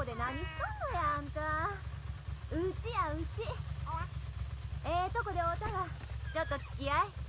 こで何しとんのやあんた。うちやうち。ええとこでおうたわちょっと付き合い。